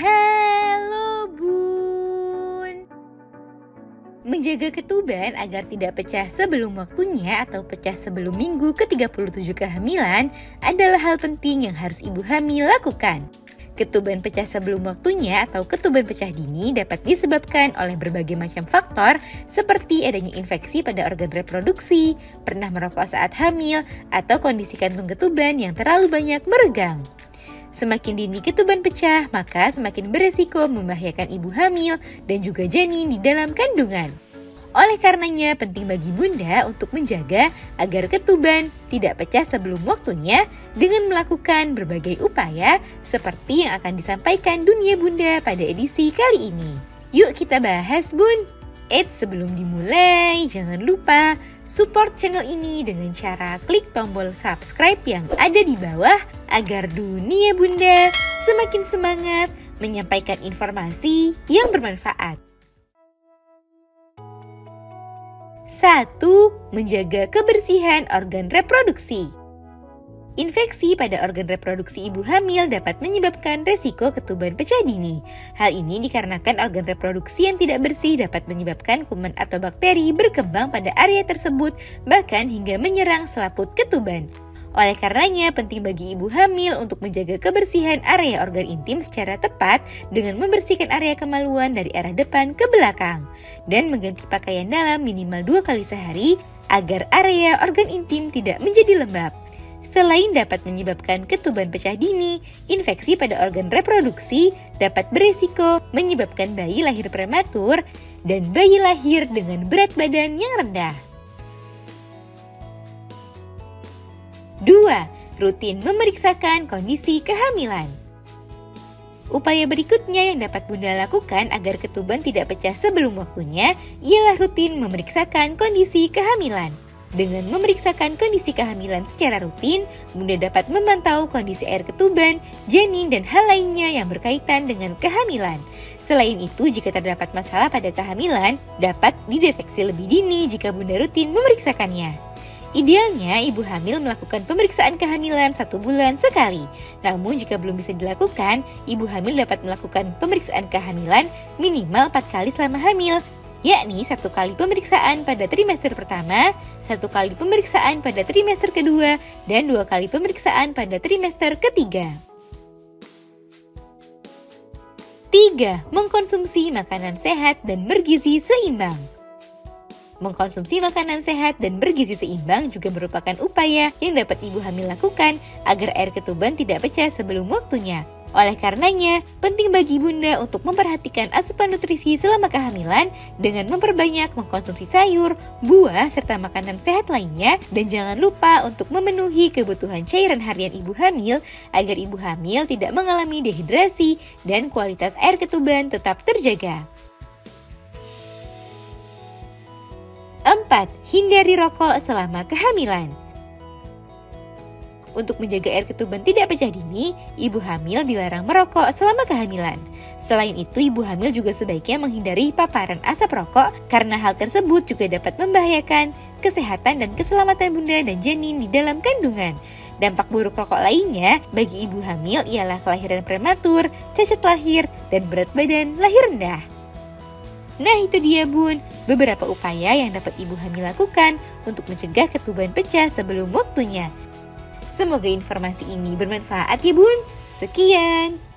Halo Bun. Menjaga ketuban agar tidak pecah sebelum waktunya atau pecah sebelum minggu ke-37 kehamilan adalah hal penting yang harus ibu hamil lakukan. Ketuban pecah sebelum waktunya atau ketuban pecah dini dapat disebabkan oleh berbagai macam faktor seperti adanya infeksi pada organ reproduksi, pernah merokok saat hamil, atau kondisi kantung ketuban yang terlalu banyak meregang. Semakin dini ketuban pecah, maka semakin beresiko membahayakan ibu hamil dan juga janin di dalam kandungan. Oleh karenanya, penting bagi bunda untuk menjaga agar ketuban tidak pecah sebelum waktunya dengan melakukan berbagai upaya seperti yang akan disampaikan dunia bunda pada edisi kali ini. Yuk kita bahas bun! Eits, sebelum dimulai, jangan lupa support channel ini dengan cara klik tombol subscribe yang ada di bawah agar dunia bunda semakin semangat menyampaikan informasi yang bermanfaat. 1. Menjaga kebersihan organ reproduksi. Infeksi pada organ reproduksi ibu hamil dapat menyebabkan resiko ketuban pecah dini. Hal ini dikarenakan organ reproduksi yang tidak bersih dapat menyebabkan kuman atau bakteri berkembang pada area tersebut, bahkan hingga menyerang selaput ketuban. Oleh karenanya, penting bagi ibu hamil untuk menjaga kebersihan area organ intim secara tepat dengan membersihkan area kemaluan dari arah depan ke belakang dan mengganti pakaian dalam minimal dua kali sehari agar area organ intim tidak menjadi lembab. Selain dapat menyebabkan ketuban pecah dini, infeksi pada organ reproduksi dapat beresiko menyebabkan bayi lahir prematur dan bayi lahir dengan berat badan yang rendah. 2. Rutin memeriksakan kondisi kehamilan. Upaya berikutnya yang dapat Bunda lakukan agar ketuban tidak pecah sebelum waktunya ialah rutin memeriksakan kondisi kehamilan. Dengan memeriksakan kondisi kehamilan secara rutin, Bunda dapat memantau kondisi air ketuban, janin, dan hal lainnya yang berkaitan dengan kehamilan. Selain itu, jika terdapat masalah pada kehamilan, dapat dideteksi lebih dini jika Bunda rutin memeriksakannya. Idealnya, ibu hamil melakukan pemeriksaan kehamilan satu bulan sekali. Namun, jika belum bisa dilakukan, ibu hamil dapat melakukan pemeriksaan kehamilan minimal 4 kali selama hamil yakni satu kali pemeriksaan pada trimester pertama, satu kali pemeriksaan pada trimester kedua, dan dua kali pemeriksaan pada trimester ketiga. 3. Mengkonsumsi makanan sehat dan bergizi seimbang. Mengkonsumsi makanan sehat dan bergizi seimbang juga merupakan upaya yang dapat ibu hamil lakukan agar air ketuban tidak pecah sebelum waktunya. Oleh karenanya, penting bagi bunda untuk memperhatikan asupan nutrisi selama kehamilan dengan memperbanyak mengkonsumsi sayur, buah, serta makanan sehat lainnya dan jangan lupa untuk memenuhi kebutuhan cairan harian ibu hamil agar ibu hamil tidak mengalami dehidrasi dan kualitas air ketuban tetap terjaga. 4. Hindari rokok selama kehamilan. Untuk menjaga air ketuban tidak pecah dini, ibu hamil dilarang merokok selama kehamilan. Selain itu, ibu hamil juga sebaiknya menghindari paparan asap rokok karena hal tersebut juga dapat membahayakan kesehatan dan keselamatan bunda dan janin di dalam kandungan. Dampak buruk rokok lainnya bagi ibu hamil ialah kelahiran prematur, cacat lahir, dan berat badan lahir rendah. Nah itu dia bun, beberapa upaya yang dapat ibu hamil lakukan untuk mencegah ketuban pecah sebelum waktunya. Semoga informasi ini bermanfaat ya bun. Sekian.